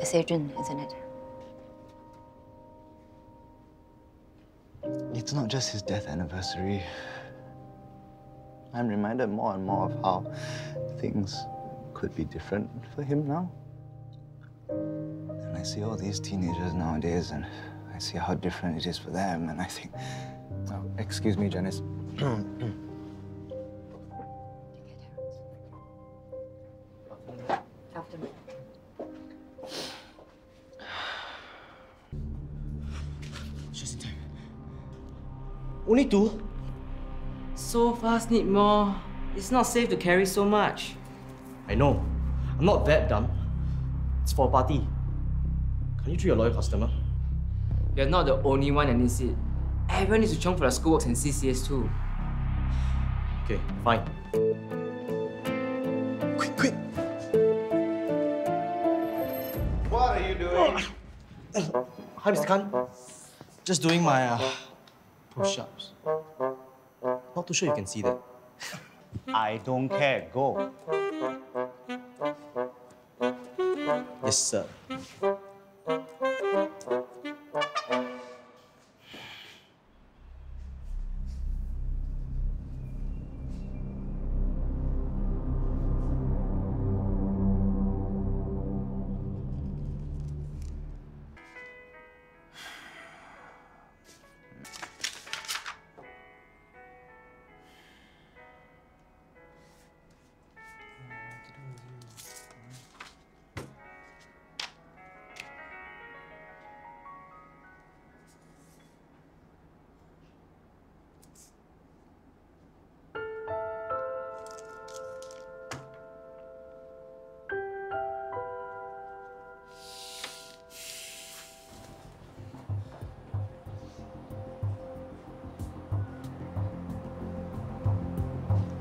It's Adrian, isn't it? It's not just his death anniversary. I'm reminded more and more of how things could be different for him now. And I see all these teenagers nowadays, and I see how different it is for them, and I think, oh, excuse me, Janice. Afternoon. Only two? So fast, need more. It's not safe to carry so much. I know. I'm not that dumb. It's for a party. Can you treat a loyal customer? You're not the only one that needs it. Everyone needs to chong for their schoolworks and CCAs too. Okay, fine. Quick, quick! What are you doing? Hi, Mr. Kan. Just doing my uh, push-ups. Not too sure you can see that. I don't care. Go. Yes, sir.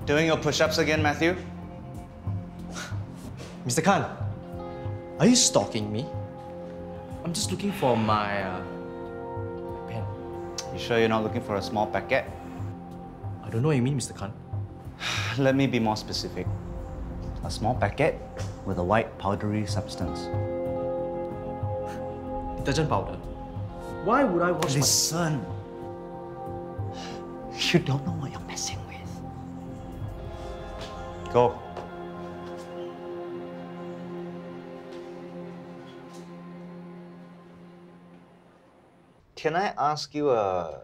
Doing your push-ups again, Matthew? Mr. Kan, are you stalking me? I'm just looking for my, uh, my pen. You sure you're not looking for a small packet? I don't know what you mean, Mr. Kan. Let me be more specific. A small packet with a white powdery substance. Detergent powder. Why would I wash Listen. You don't know what you're messing with. Go. Can I ask you a,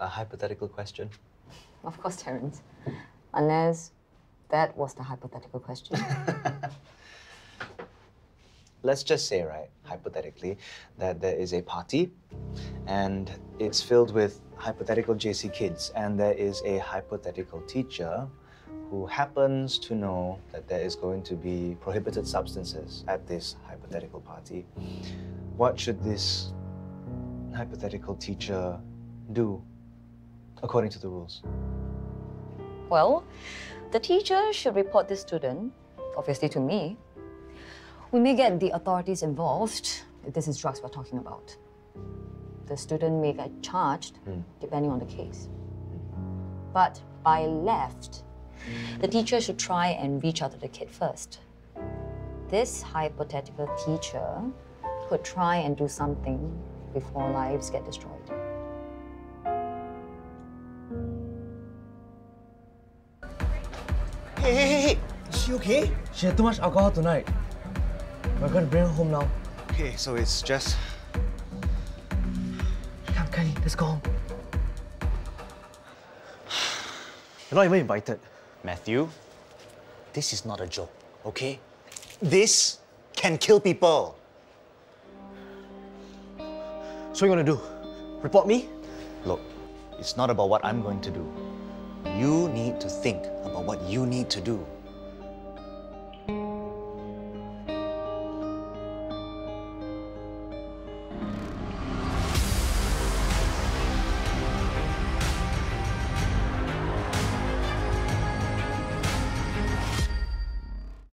a hypothetical question? Of course, Terence. Unless that was the hypothetical question. Let's just say, right, hypothetically, that there is a party and it's filled with hypothetical JC kids, and there is a hypothetical teacher who happens to know that there is going to be prohibited substances at this hypothetical party. What should this hypothetical teacher do according to the rules? well, the teacher should report this student, obviously to me. We may get the authorities involved if this is drugs we're talking about. The student may get charged hmm. depending on the case. But by left, the teacher should try and reach out to the kid first. This hypothetical teacher could try and do something before lives get destroyed. Hey, hey, hey, hey! Is she okay? She had too much alcohol tonight. We're gonna bring her home now. Okay, so it's just Come, Kenny, let's go home. You're not even invited. Matthew. This is not a joke, okay? This can kill people. So what you gonna do? Report me? Look, it's not about what I'm going to do. You need to think about what you need to do.